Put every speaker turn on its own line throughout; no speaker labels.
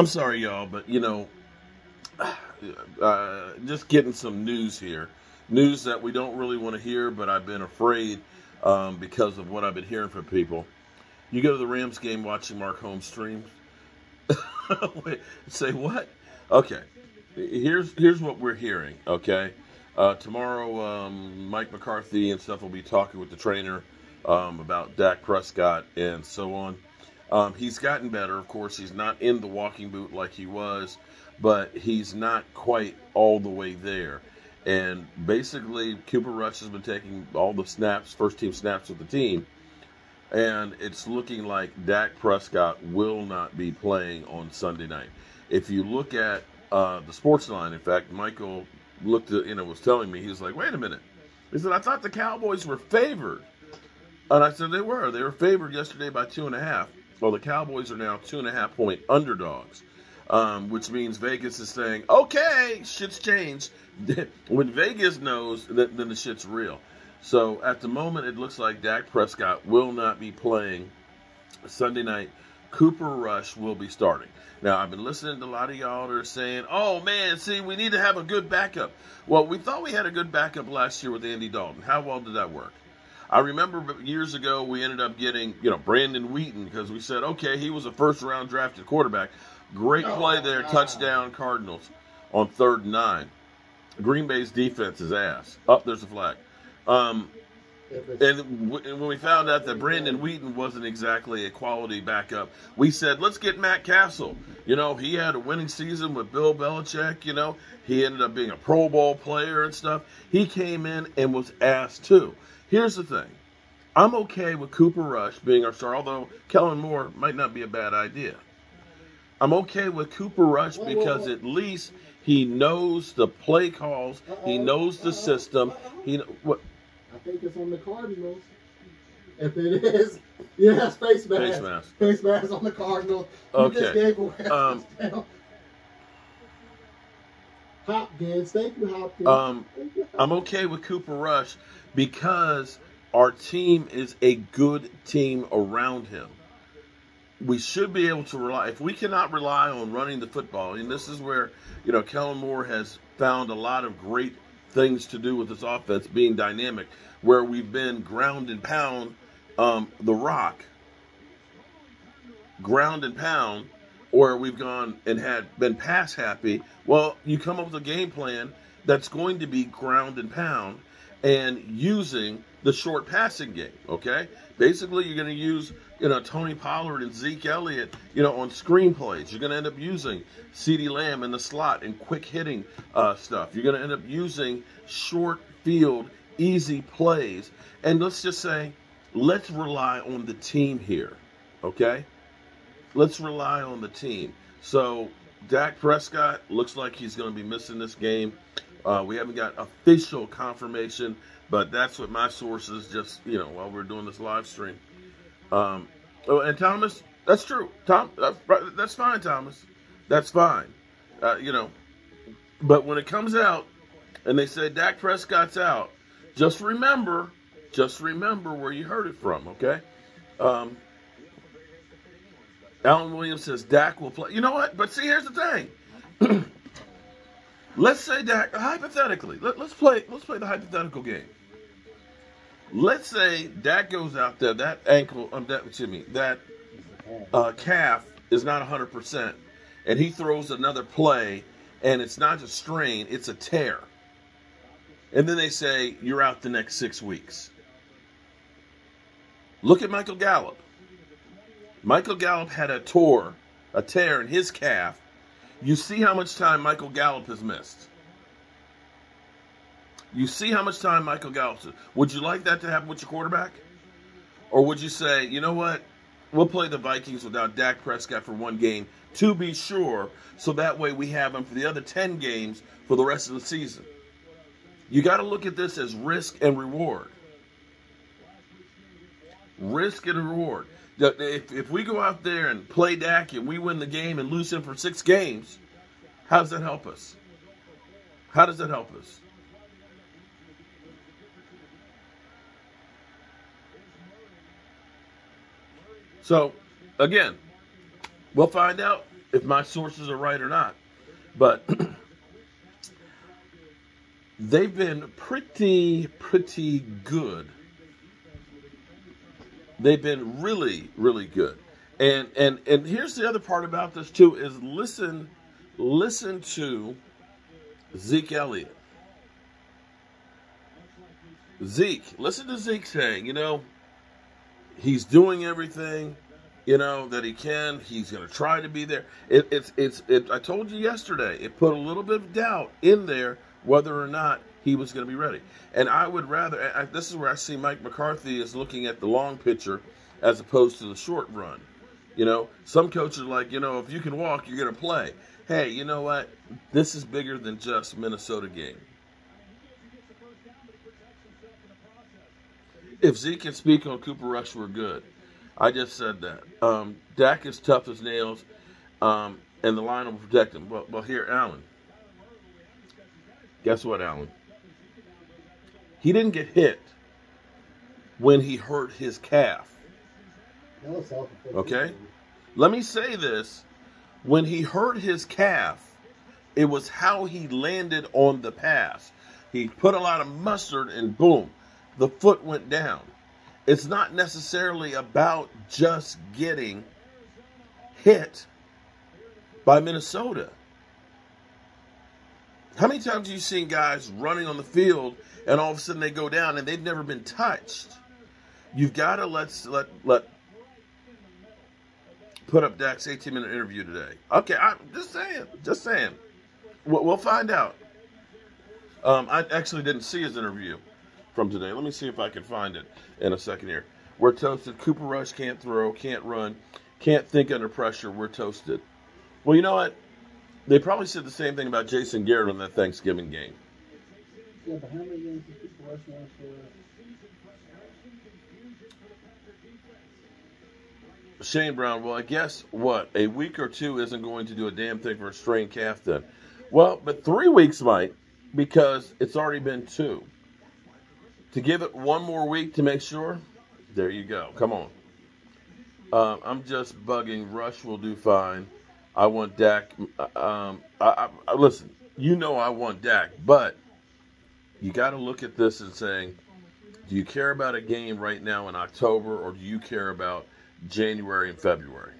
I'm sorry, y'all, but you know, uh, just getting some news here. News that we don't really want to hear, but I've been afraid um, because of what I've been hearing from people. You go to the Rams game watching Mark Holmes stream. Wait, say what? Okay, here's here's what we're hearing. Okay, uh, tomorrow um, Mike McCarthy and stuff will be talking with the trainer um, about Dak Prescott and so on. Um, he's gotten better, of course. He's not in the walking boot like he was, but he's not quite all the way there. And basically, Cooper Rush has been taking all the snaps, first team snaps with the team. And it's looking like Dak Prescott will not be playing on Sunday night. If you look at uh, the sports line, in fact, Michael looked at, you know, was telling me, he was like, wait a minute. He said, I thought the Cowboys were favored. And I said, they were. They were favored yesterday by two and a half. Well, the Cowboys are now two and a half point underdogs, um, which means Vegas is saying, okay, shit's changed. when Vegas knows, that, then the shit's real. So at the moment, it looks like Dak Prescott will not be playing Sunday night. Cooper Rush will be starting. Now, I've been listening to a lot of y'all that are saying, oh man, see, we need to have a good backup. Well, we thought we had a good backup last year with Andy Dalton. How well did that work? I remember years ago we ended up getting, you know, Brandon Weeden because we said, okay, he was a first round drafted quarterback. Great play there, touchdown Cardinals on third and nine. Green Bay's defense is ass. Up, oh, there's a flag. Um, and when we found out that Brandon Weeden wasn't exactly a quality backup, we said, let's get Matt Cassel. You know, he had a winning season with Bill Belichick. You know, he ended up being a Pro Bowl player and stuff. He came in and was ass too. Here's the thing. I'm okay with Cooper Rush being our star, although Kellen Moore might not be a bad idea. I'm okay with Cooper Rush because at least he knows the play calls, he knows the system. He what?
I think it's on the Cardinals. If it is, yeah, face mask. Face mask. Face mask on the Cardinals.
Okay. just gave away um,
Hopkins. Thank you, Hopkins.
Um, I'm okay with Cooper Rush because our team is a good team around him. We should be able to rely. If we cannot rely on running the football, and this is where you know Kellen Moore has found a lot of great things to do with this offense being dynamic, where we've been ground and pound um, the rock, ground and pound or we've gone and had been pass happy, well, you come up with a game plan that's going to be ground and pound and using the short passing game, okay? Basically, you're going to use, you know, Tony Pollard and Zeke Elliott, you know, on screenplays. You're going to end up using CeeDee Lamb in the slot and quick hitting uh, stuff. You're going to end up using short field, easy plays. And let's just say, let's rely on the team here, okay? Let's rely on the team. So Dak Prescott looks like he's going to be missing this game. Uh, we haven't got official confirmation, but that's what my sources just, you know, while we're doing this live stream. Um, oh, and Thomas, that's true. Tom, that's, that's fine, Thomas. That's fine. Uh, you know, but when it comes out and they say Dak Prescott's out, just remember, just remember where you heard it from, okay? Um, Alan Williams says Dak will play. You know what? But see, here's the thing. let's say Dak hypothetically. Let, us play. Let's play the hypothetical game. Let's say Dak goes out there. That ankle. Um, that excuse me. That uh, calf is not 100 percent, and he throws another play, and it's not a strain. It's a tear. And then they say you're out the next six weeks. Look at Michael Gallup. Michael Gallup had a tour, a tear in his calf. You see how much time Michael Gallup has missed. You see how much time Michael Gallup. has. Would you like that to happen with your quarterback? Or would you say, you know what? We'll play the Vikings without Dak Prescott for one game to be sure, so that way we have him for the other 10 games for the rest of the season. You got to look at this as risk and reward. Risk and reward if, if we go out there and play Dak and we win the game and lose him for six games, how does that help us? How does that help us? So, again, we'll find out if my sources are right or not. But they've been pretty, pretty good. They've been really, really good. And and and here's the other part about this too is listen, listen to Zeke Elliott. Zeke, listen to Zeke saying, you know, he's doing everything, you know, that he can. He's going to try to be there. It, it's, it's, it, I told you yesterday, it put a little bit of doubt in there whether or not he was going to be ready. And I would rather, I, this is where I see Mike McCarthy is looking at the long picture as opposed to the short run. You know, some coaches are like, you know, if you can walk, you're going to play. Hey, you know what? This is bigger than just Minnesota game. If Zeke can speak on Cooper Rush, we're good. I just said that. Um, Dak is tough as nails, um, and the line will protect him. Well, well, here, Allen. Guess what, Allen? He didn't get hit when he hurt his calf. Okay? Let me say this. When he hurt his calf, it was how he landed on the pass. He put a lot of mustard and boom, the foot went down. It's not necessarily about just getting hit by Minnesota. How many times have you seen guys running on the field and all of a sudden they go down and they've never been touched? You've got to let let let put up Dak's 18 minute interview today. Okay, I'm just saying, just saying. We'll, we'll find out. Um, I actually didn't see his interview from today. Let me see if I can find it in a second here. We're toasted. Cooper Rush can't throw, can't run, can't think under pressure. We're toasted. Well, you know what? They probably said the same thing about Jason Garrett on that Thanksgiving game.
Yeah, but how many games did Cooper Rush for?
Shane Brown, well, I guess what? A week or two isn't going to do a damn thing for a strained calf then. Well, but three weeks might because it's already been two. To give it one more week to make sure, there you go. Come on. Uh, I'm just bugging. Rush will do fine. I want Dak. Um, I, I, listen, you know I want Dak, but you got to look at this and saying, do you care about a game right now in October, or do you care about January and February?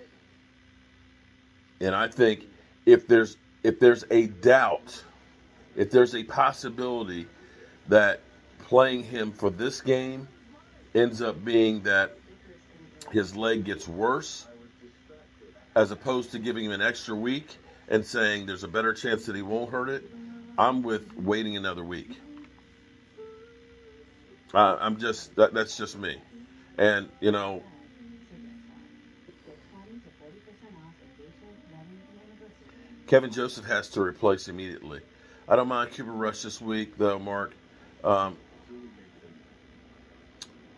And I think if there's if there's a doubt, if there's a possibility that playing him for this game ends up being that his leg gets worse as opposed to giving him an extra week and saying there's a better chance that he won't hurt it, I'm with waiting another week. Uh, I'm just that, that's just me, and you know. Kevin Joseph has to replace immediately. I don't mind Cooper Rush this week, though, Mark. Um,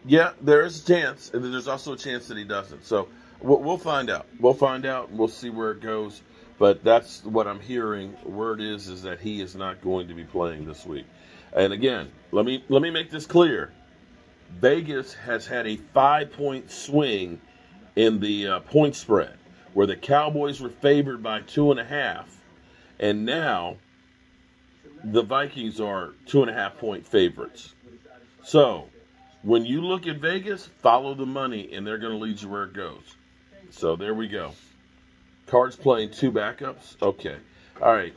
yeah, there is a chance, and there's also a chance that he doesn't. So we'll, we'll find out. We'll find out. We'll see where it goes. But that's what I'm hearing. Word is is that he is not going to be playing this week. And again, let me let me make this clear. Vegas has had a five point swing in the uh, point spread, where the Cowboys were favored by two and a half, and now the Vikings are two and a half point favorites. So when you look at Vegas, follow the money, and they're going to lead you where it goes. So there we go. Cards playing two backups. Okay. All right.